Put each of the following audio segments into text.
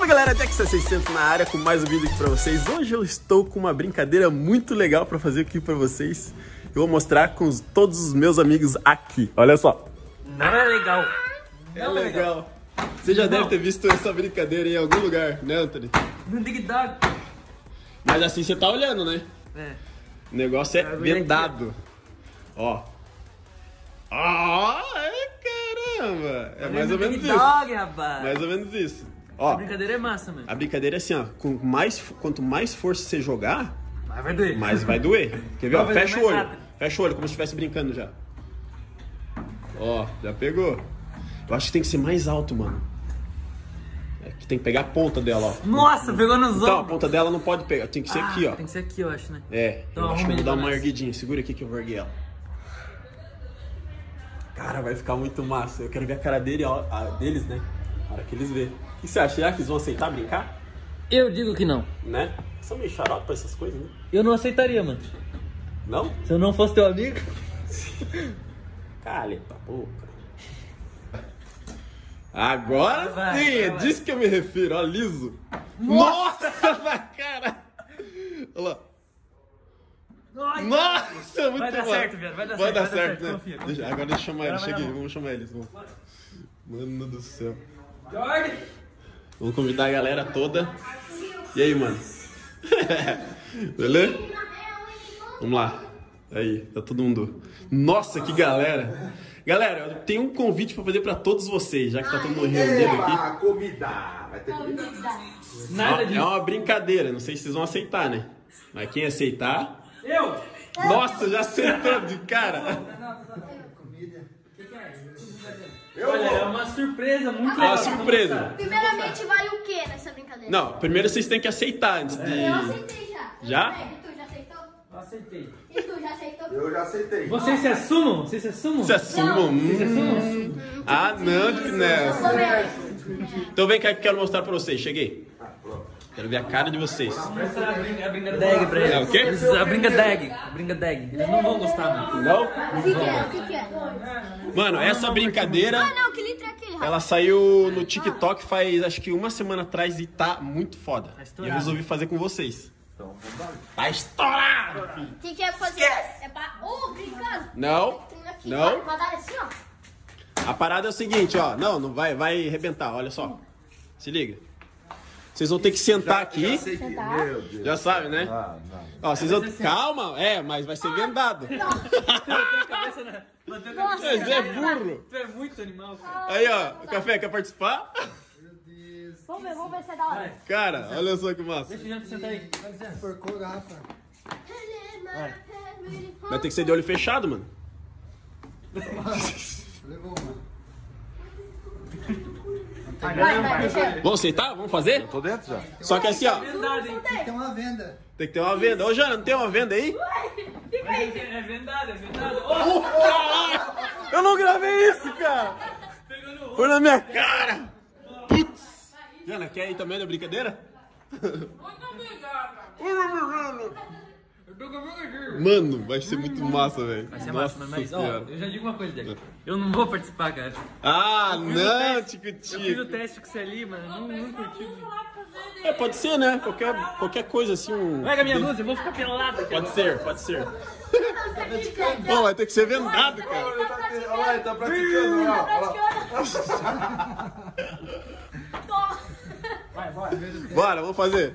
Salve galera, Jackson 600 na área com mais um vídeo aqui pra vocês. Hoje eu estou com uma brincadeira muito legal pra fazer aqui pra vocês. Eu vou mostrar com os- todos os meus amigos aqui. Olha só. Não é legal. É legal. Você já deve ter visto essa brincadeira em algum lugar, né, Anthony? No Dog. Mas assim você tá olhando, né? É. O negócio é Bagulho aqui, vendado. Ó. Ah, é, caramba! É mais ou No menos Dig isso. Dog, rapaz. Mais ou menos isso. A Ó, brincadeira é massa, mano. a brincadeira é assim, ó. Com mais, quanto mais força você jogar, Mas vai doer. mais vai doer. Quer ver? Ó, fecha o mais olho. rápido. Fecha o olho, como se estivesse brincando já. Ó, já pegou. Eu acho que tem que ser mais alto, mano. É que tem que pegar a ponta dela, ó. Nossa, pegou nos Então, a ponta dela não pode pegar, tem que ser Ah, aqui, ó. Tem que ser aqui, eu acho, né? É, Então, eu acho que eu vou dar uma erguidinha. Segura aqui que eu vou erguer ela. Cara, vai ficar muito massa. Eu quero ver a cara dele, ó, a deles, né? Hora que eles verem. O que você acha? Será que eles vão aceitar brincar? Eu digo que não. Né? São meio xarope pra essas coisas, né? Eu não aceitaria, mano. Não? Se eu não fosse teu amigo. Calha tua boca. Agora Vai, sim, vai, é vai. disso que eu me refiro, ó, liso. Nossa, na cara! Olha lá. Nossa, muito Vai dar bom. certo, velho, vai dar vai certo, Dar vai dar certo, certo, né? confia, confia. Deixa- agora deixa eu chamar eles. Cheguei, na mão. vamos chamar eles. Vamos. Mano do céu. Jorge! Vamos convidar a galera toda. E aí, mano? Beleza? Vamos lá. Aí, tá todo mundo. Nossa, que galera! Galera, eu tenho um convite pra fazer pra todos vocês, já que tá todo mundo reunido aqui. Comida! Vai ter comida. Nada É disso. uma brincadeira, não sei se vocês vão aceitar, né? Mas quem aceitar. Eu! Nossa, já aceitou de cara! Olha, é uma surpresa muito É uma legal. surpresa. Primeiramente, vale o que nessa brincadeira? Não, primeiro vocês têm que aceitar antes de. Eu aceitei já. Já? E tu já aceitou? Eu aceitei. E tu já aceitou? Eu já aceitei. Vocês se assumam? Vocês se assumam? Se assumam. Vocês se Hum. assumam? Ah, não, nessa. Então vem cá que eu quero mostrar pra vocês. Cheguei. Quero ver a cara de vocês. É a dag pra eles. É o quê? Eles- A brinca dag. A brinca dag. Eles não vão gostar, mano. Não? O que, que é? O que, que é? Mano, essa brincadeira, Ah, não, que litro é aquele? ela saiu no TikTok faz acho que uma semana atrás e tá muito foda. E eu resolvi fazer com vocês. Tá estourado! O que, que é fazer? É pra. Ô, brincando. Não, aqui, não. Pra dar assim, ó. A parada é o seguinte, ó. Não, não vai, vai arrebentar, olha só. Se liga. Vocês vão ter que sentar aqui. Sei que, meu Deus. Já sabe, né? Ah, não. Ó, vocês vão. Calma, é, mas vai ser vendado. Bateu a cabeça na. Bateu a cabeça. Mas é burro. Tu é muito animal, cara. Aí, ó, o café quer participar? Vamos ver, vamos ver se é da hora. Vai. Cara, olha só que massa. Deixa o Jean sentar aí. Vai. Porcou, Rafa. Vai ter que ser de olho fechado, mano. Levou uma. Vai, vai, deixa eu. Vamos aceitar? Vamos fazer? Tô dentro já. Só que assim, ó, Vendado, hein? Tem uma venda. tem que ter uma venda. Ô, Jana, não tem uma venda aí? É vendado, é vendado. Ô, Eu não gravei isso, cara! Foi na minha cara! Putz! Jana, quer ir também na brincadeira? Mano, vai ser muito massa, velho. Vai ser massa, Nossa mas ó, Senhora. eu já digo uma coisa, Diego. Eu não vou participar, cara. Ah, não, teste. tico Eu fiz o teste com você ali, mano. Não, não curti. É, pode ser, né? Qualquer, qualquer coisa assim. Um... Pega a minha luz, eu vou ficar pelado aqui. Pode ser, pode ser. Praticando. Pô, vai ter que ser vendado, cara. Olha lá, ele tá praticando. ó. Olha lá. Toma. Bora, vamos fazer.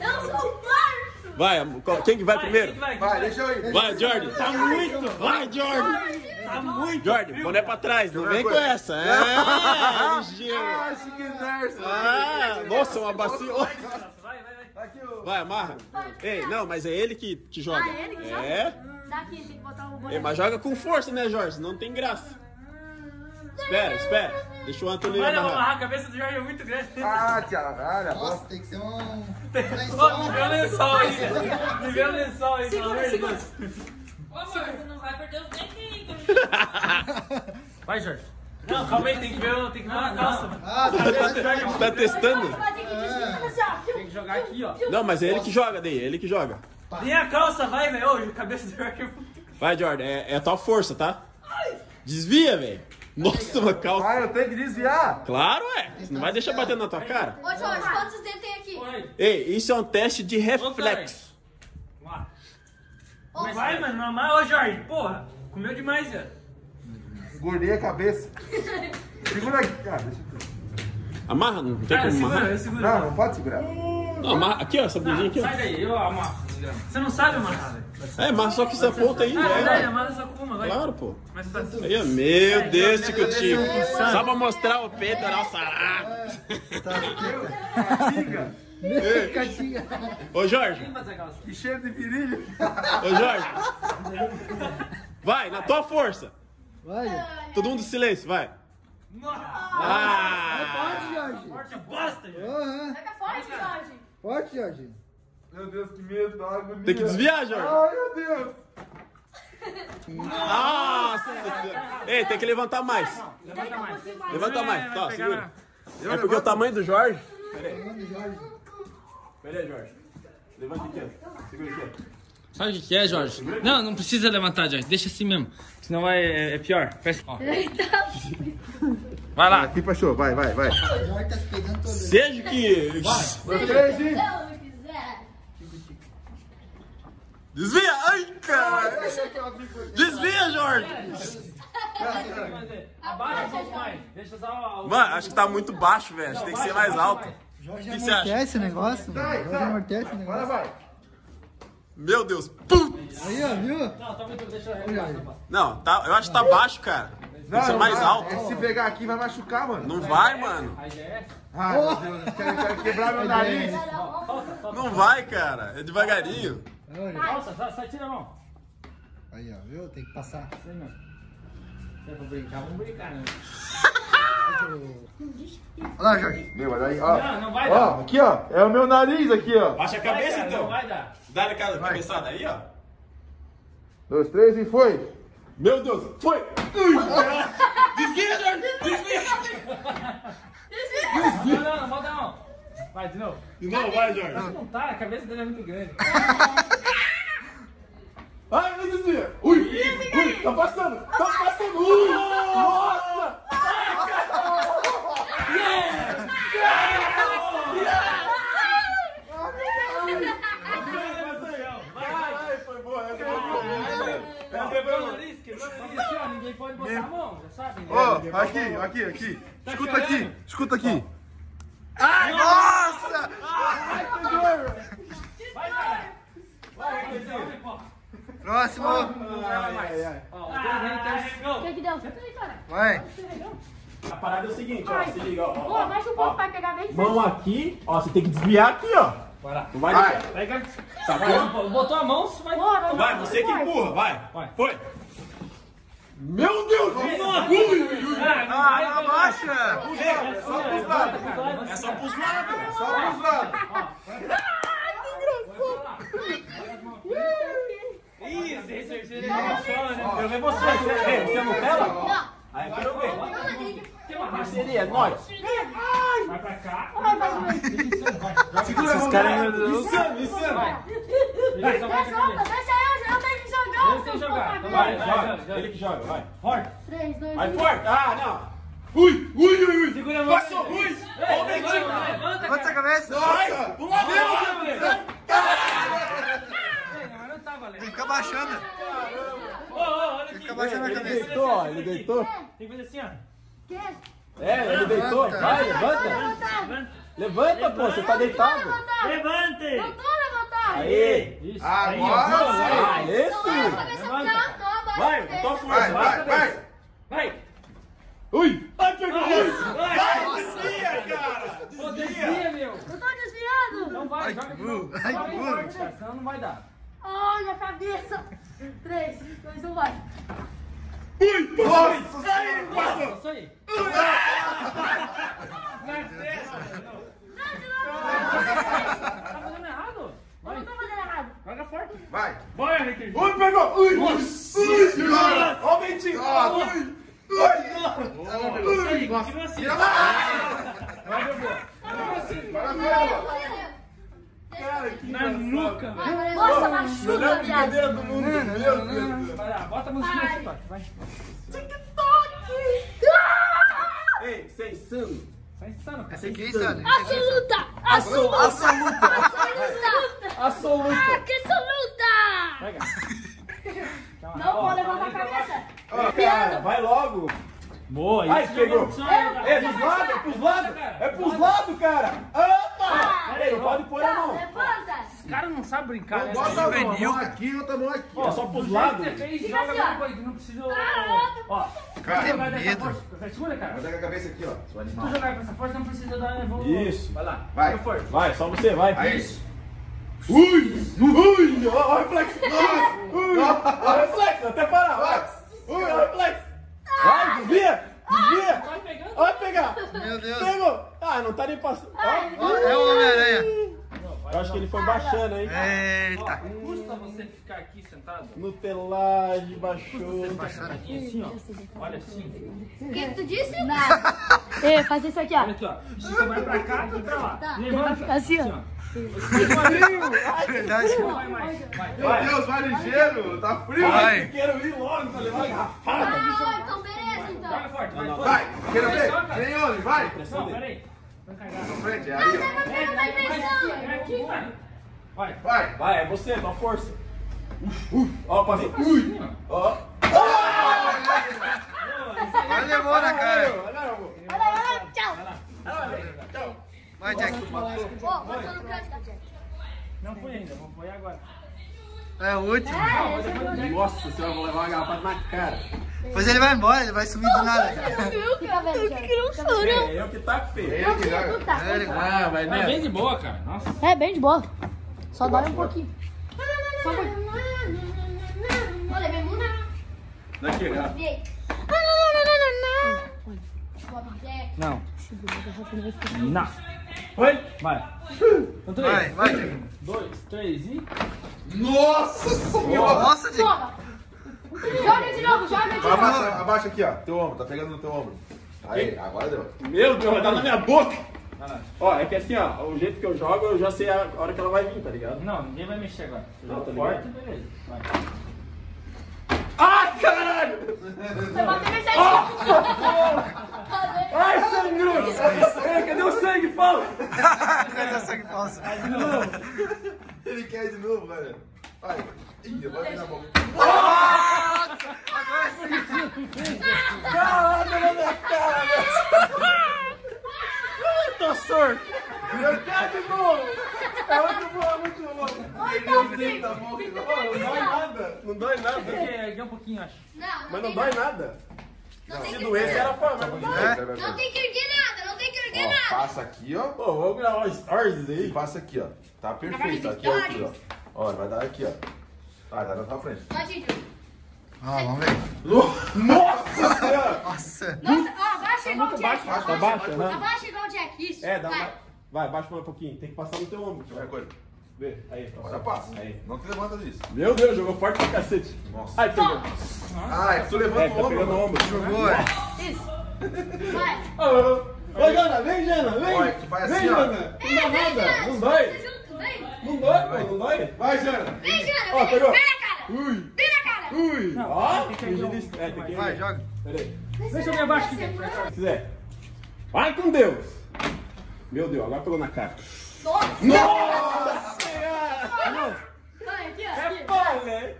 Eu sou. Vai, quem que vai primeiro? Quem que vai? Vai, deixa eu ir. Vai, Jordan. Tá muito. Vai, Jordan. Tá muito. Jordan, boné pra trás, não vem com essa. É, ligeiro. Ah. Ah, nossa, uma bacia. Vai, vai, vai. Vai, amarra. Ei, não, mas é ele que, que joga. Ah, ele que joga? É. Daqui, tem que botar o É, boneco. mas joga com força, né, Jorge? Não tem graça. Espera, espera. Deixa o Anthony Olha, amarrar. amarrar a cabeça do Jorge é muito grande. Ah, Tiago, olha. Nossa, tem que ser um. Ô, me vê o lençol aí. Me vê o lençol aí, pelo amor de Deus. Ô amor, você não vai perder os dentinhos. Vai, Jorge. Não, calma aí, tem que ver, tem que ver uma calça. mano. Ah, tá? Tá testando? Assim. Tem que jogar aqui, ó. Não, mas é ele que joga daí, é ele que joga. Nem a calça vai, velho. Cabeça do Jorge é muito... Vai, Jordan, é, é a tua força, tá? Desvia, velho. Nossa, uma calça. Ah, eu tenho que desviar. Claro, é. Não vai deixar bater na tua cara. Ô, Jorge, quantos dedos tem aqui? Ei, isso é um teste de reflexo. Vamos lá. Ô, Vai, mano, mamar. Ô, Jorge, porra. Comeu demais, velho. Gordei a cabeça. Segura aqui. Ah, deixa eu... Amarra, não tem Cara, como segura, amarrar. eu seguro. Não, não pode segurar. Não, amarra. Aqui, ó, essa blusinha aqui, Sai ó. daí, eu amarro. Você não sabe amarrar, velho. É, amarra só que essa ponta aí, Ah, é. só com uma, vai. Claro, pô. Mais fácil. Aí, ó, meu Deus, tico tico. Só pra mostrar o peito, era o sará. Siga. Catinha. Ô, Jorge. Que cheiro de virilha. Ô, Jorge. Vai, na tua força. Vai. Todo mundo em silêncio, vai. Ah! Forte, Jorge. Forte bosta, Jorge. Pega forte, Jorge. Forte, Jorge. Meu Deus, que medo, agonia. Tem que desviar, Jorge. Ai, meu Deus. Nossa! Ei, tem que levantar mais. Levanta mais. Levanta mais. Vai Tá, segura. É porque o tamanho do Jorge. Comando, Jorge. Pera aí, Jorge. Levanta aqui, ó. Segura aqui, ó. Sabe o que que é, Jorge? Não, não precisa levantar, Jorge. Deixa assim mesmo. Senão vai, é, é pior. Vai lá. Aqui, Pachô. Vai, vai, vai. Tá se pegando todo. Seja que. Dois, três e... Se eu quiser. Desvia! Ai, cara! Desvia, Jorge! Abaixa um pouco mais. Deixa só o. Mano, acho que tá muito baixo, velho. Acho que tem que ser mais alto. Jorge O que você acha? amortece o negócio. mano. Jorge amortece o Agora negócio. vai. Meu Deus. Pum! Aí, ó, viu? Não, tá muito. Deixa eu. Não, tá, eu acho que tá baixo, cara. Tem que ser mais vai. alto. É, se pegar aqui vai machucar, mano. Não vai, mano. A ideia é essa. Ai, meu Deus. Quero, quero quebrar meu nariz. Não vai, cara. É devagarinho. Olha. Solta, só, só tira a mão. Aí, ó, viu? Tem que passar. Aí mesmo. Se é pra brincar, vamos brincar, né? Olha lá, Jorge. Meu, olha aí, ó. Não, não vai Ó, dar. aqui, ó. É o meu nariz aqui, ó. Baixa a Vai, cabeça, Não então. vai dar. Dá aquela cabeçada aí, ó. Dois, três e foi. Meu Deus. Foi. Desvia, Jorge. Desvia. Não, não, não, volta não. Vai, de novo. Não, vai, Jorge. Não tá, a cabeça dele é muito grande. Ai, meu desvia. Ui. Ui. Tá passando. Tá passando. Ui. Nossa. Ai, foi boa. Quebrou o nariz. Aqui, ó, ninguém pode botar a mão, já sabe? né? Ó, aqui, aqui, aqui. Escuta aqui, escuta aqui. Ai, nossa. Vai, cara. Vai, vai, vai, vai. Próximo. Ó, os dois haters. O que que deu? Senta aí, cara. Vai. A parada é o seguinte, ó. Se liga, ó. Ó. abaixa um pouco pra pegar bem Mão aqui, ó. Você tem que desviar aqui, ó. Bora. Não vai Vai. Pega. Sacou? Botou a mão, você vai. Bora, Vai, você que empurra, vai. Vai. Foi. Meu Deus! Ui, ui, ui. Ah, não abaixa. É só pros lados. É só pros lados. Só pros lados. É só, né? Eu ver você. Você? Você é Nutella? Não. Aí eu quero ver. Não, Tem uma Parceria, nós. Vai pra cá. Vai, vai, vai. Segura a mão. Insano, insano. Ele só vai Deixa pra eu, cá. deixa eu, tenho que jogar. Que jogar. Vai, vai, joga. Ele que joga, vai. Forte. 3, 2, 1. Vai forte. Ah, não. Ui, ui, ui, ui. Segura a mão. Passou, ui. Levanta, levanta, a cabeça. Vai. Pro lado dele. Ei, mas não tá valendo. Que ficar baixando. Ô, ô, olha aqui. Fica abaixando a Ele cabeça. deitou, ó. Ele deitou. Tem que fazer assim, ó. É, ele deitou. Vai, levanta. Levanta. Levanta, pô. Você tá deitado. Levante. Não tô levantando. Aí. Isso. Agora aí, ó. sim. Ah, Não, esse. vai, cabeça abaixa a Vai, cabeça. Vai, vai, vai. Ui. Ai, pegou. Vai. Desvia, cara. Pô, Desvia. meu. Eu tô desviando. Não vai, joga de novo. burro. Ai, Joga que bem burro. forte, cara, senão não vai dar. Ai, minha cabeça. 3, 2, 1, vai. Ui, nossa. Ai, passou. Isso aí. Não, de novo. Tá fazendo errado. Eu Vai, não tô fazendo errado. joga forte. Vai. Bora, Ricky. Ui, pegou. Ui. Ui. Ó o Bentinho. Ui. Isso aí, continua assim. Vai, meu boa. Cara, que Na nuca, velho. Nossa, machuca, Melhor brincadeira do mundo. Meu Deus. Vai lá, bota a música toque, vai. TikTok. Você é insano? Tá insano, cara. Aqui é insano. Absoluta! Absoluta! Absoluta! Absoluta! Absoluta! Pega. Calma, Não pode levantar a cabeça! Ó, cara, vai logo! Boa, Ai, isso pegou. chão, cara. É pros lados, é pros lados! É pros lados, cara! Peraí, Não pode pôr a mão! Levanta! Os caras não sabem brincar, né? Bota a mão, mão aqui, outra mão aqui. É só pros lados. Você fez, joga assim, ó. alguma coisa, não precisa. Ó, Cara, dessa medo. Segura, cara. Bota a cabeça aqui, ó. Se tu jogar com essa força, não precisa dar nervoso. Isso. Vai lá. Vai. Vai, só você, vai. Aí. Ui! Ui! Ó ó o reflexo! Ui! Ó o reflexo, até parar! Ui, ó o reflexo! Vai, desvia! Desvia! Vai pegando. Vai pegar! Meu Deus. Pegou! Ah, não tá nem passando. Ó. É o Homem-Aranha. Eu acho que ele foi baixando, hein? Eita. Ó, custa você ficar aqui sentado? Nutelagem, baixou. Você ficar sentadinho assim, ó. Olha assim. O que tu disse? Nada. Ei, faz isso aqui, ó. Olha aqui, ó. Você vai pra cá e pra lá. Tá. Levanta. Fica assim, ó. Verdade. Vai mais. Vai. Meu Deus, vai ligeiro. Tá frio. Vai. Quero ir logo pra levar a garrafada. Ah, então beleza. Joga forte. Vai. Vai, quero ver. Vem onde? Vai. Não, peraí. Frente, é aí. É, vai, vai, vai aqui, vai. Vai. Vai. Vai, é você, tua força. Ó, passou. Ui! Ó. Vai levou na cara. Olha, amor. Olha, olha, tchau. Tchau. Vai, Jack. Ó, botou no canto, Jack. Não foi ainda, vou foi agora. É o último. Do Jack. Nossa senhora, vou levar uma garrafada na cara. Depois ele vai embora, ele vai sumir do nada. Viu, cara? Eu que não sou, É eu que taco, feio. Ele que. Tá. É, Ah, vai É bem nessa. de boa, cara. Nossa. É, bem de boa. Só dói um pouquinho. Só um pouquinho. Olha, vem muito. Daqui, garrafa. Não. Não. Foi? Vai. Então, três. Vai, vai. Um, dois, três e. Nossa senhora. Nossa, Jack. Joga de novo, joga de novo. Abaixa, abaixa aqui, ó. Teu ombro, tá pegando no teu ombro. Aí, agora deu. Meu Deus, vai dar na minha boca. Vai. Ó, é que assim, ó, o jeito que eu jogo, eu já sei a hora que ela vai vir, tá ligado? Não, ninguém vai mexer agora. Não, Joga tá forte, beleza. Vai. Ai, caralho! Vai bater nesse aí. Ai, sangrou! Ei, cadê o sangue? Fala! Cadê o sangue falso? Ele quer de novo, velho. Vai. Ih, vai vir na boca. Caralho, na minha cara, velho! Ai, tô sorto! Eu quero de novo! É muito bom, muito bom! Meu Deus boca. Ô, não dói nada! Não dói nada! Aqui, aqui um pouquinho, acho. Não, Mas não dói nada. Se doesse era fã, mas não tem que erguer nada, não tem que erguer nada. passa aqui, ó. Pô, vamos gravar stories aí! passa aqui, ó. Tá perfeito. Aqui é ó. Ó, vai dar aqui, ó. Vai, vai na tua frente. Vai, Tito. Ó, vamos ver. Nossa senhora! Nossa. Nossa, ó, abaixa igual o Jack. Tá baixo, né? Abaixa igual o Jack, isso. É, dá vai. uma... Vai, baixa mais um pouquinho. Tem que passar no teu ombro. Qualquer coisa. Vê, aí. Agora passa. Aí. Não te levanta disso. Meu Deus, jogou forte pra cacete. Nossa. Ai, pegou. Ah, é que tu levanta É, o tá ombro. o mano. ombro. Jogou, é. Isso. Vai. Ô, ô, Jana, vem, Jana, vem. Tu vai vem, assim, ó. Jana. Não dá nada. Não dói. Vem. Não dói, pô, não dói. Vai, Jana. Vem, Jana, Ó, vem. pegou. Vem cara. Ui, Vem na cara. ui. Não, Isso. É, tem que Vai, joga. Peraí. Deixa eu ver abaixo aqui, quiser. Vai com Deus. Meu Deus, agora pegou na cara. Nossa. Nossa senhora. Vai, aqui, ó. É né?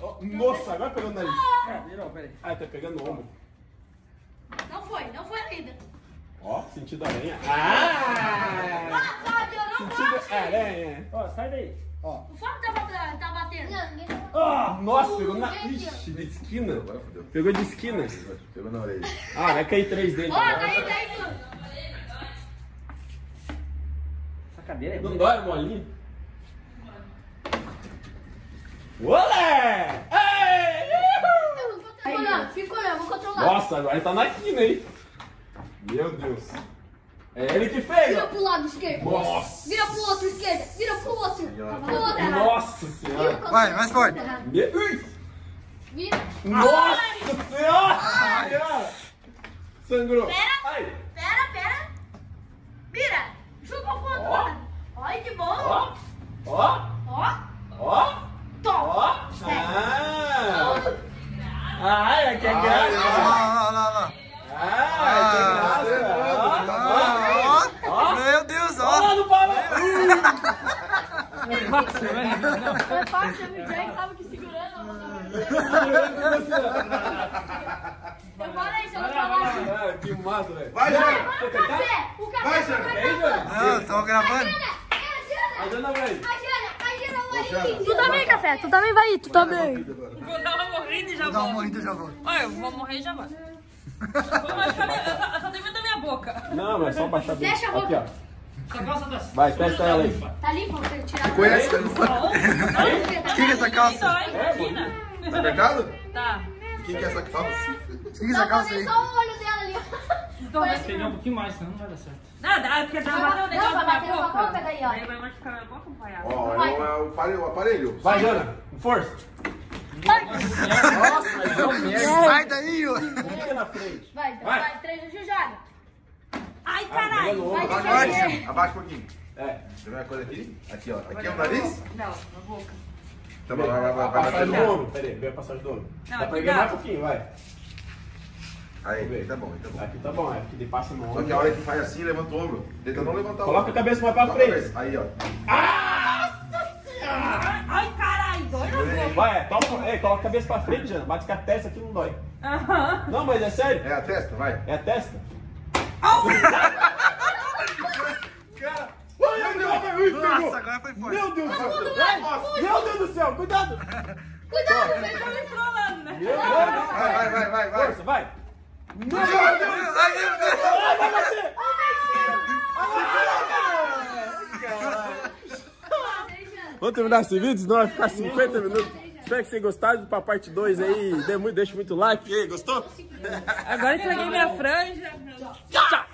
Ó, Nossa, agora pegou no nariz. É, virou, peraí. Ai, tá pegando no ombro. Não foi, não foi ainda. Ó, sentido aranha. Ah! Ah, Fábio, não Sentido gosto. aranha. Ó, sai daí. Ó. O Fábio tá batendo. Tá batendo. Não, ninguém tá Ah, nossa, pegou na. Ixi, de esquina. Agora fodeu. Pegou de esquina. Pegou na orelha. Ah, vai cair três deles. Ó, daí, tudo. Essa cadeira é Não dói, molinho? Olé! Ei! Olhando, fica olhando, vou controlar. Nossa, agora ele tá na quina, hein? Meu Deus. É ele que fez, Vira pro lado esquerdo. Nossa. Vira pro outro esquerdo. Vira pro outro. Outro. Nossa senhora. Vai, mais forte. Vira. Nossa senhora! Senhora! Sangrou. Pera. Ai. Pera, pera. Vira. Chupa pro outro lado. Olha que bom. Ó! Ó! Ó. Ó! Toma. Ó! Ah! Ah, é que é Olha graça! lá, olha lá, olha lá. Ah, é que é fácil, velho. Não. Foi fácil, o Jack tava aqui segurando. Eu falei, eu não falar. Que massa, velho. Vai, Jana. O café! O café Vai, foi Jana. pra Aí, Jana. Não, tô gravando. A Jana, velho. Tu também, café, tu também vai ir, tu também. Vou dar uma morrida e já Vou dar uma vou. morrida e já vou. Olha, eu vou morrer e já vou. Vou machucar minha... Eu só, eu só tenho medo da minha boca. Não, mas só baixar bem. Fecha a boca. Aqui, ó. Calça tá Vai, testa ela aí. Tá limpo? Vou ter que tirar. Conhece? O que que é essa calça? Tá mercado? Tá. O que é essa calça? O que é essa calça aí? Só o olho dela ali. Vai pegar um pouquinho mais, senão não vai dar certo. Nada, porque bater o ba- negócio não, vai bater minha na boca. daí, ó. Aí vai machucar minha boca, palhaço. Ó, é o, é o aparelho. Vai, Jana. Com força. Nossa, mas é um merda. Sai daí, ó. Fica na frente. Vai, então, Vai. vai, três, joga. Ai, caralho. Abaixa, abaixa um pouquinho. É. Você vê a coisa aqui? Aqui, ó. Aqui é o nariz? Não, na boca. Tá bom, vai, vai, vai. Vai, passagem do ombro. Pera aí, vem a passagem do ombro. Não, Dá pra cuidado. pegar mais um pouquinho, vai. Aí, tá bom, tá bom. Aqui tá bom, é porque passa no Só ombro. que a hora que faz assim, levanta o ombro. Tenta não levantar o Coloca a cabeça mais pra frente. Aí, ó. Ai, caralho, dói na boca. Vai, é, toma, é, coloca a cabeça pra frente, Jana. Bate com a testa aqui não dói. Aham. Não, mas é sério. É a testa, vai. É a testa. Nossa, agora foi forte. Meu Deus do céu. Vai. Meu Deus do céu, cuidado. Cuidado, Ele tá me trolando, né? Meu Deus. Vai, vai, vai, vai, vai. Força, vai. Ai, meu Deus. Vamos terminar esse vídeo, senão vai ficar 50 minutos. Espero que vocês gostaram pra parte 2 aí. Dê muito, deixa muito like. E aí, gostou? Agora estraguei minha franja. Tchau.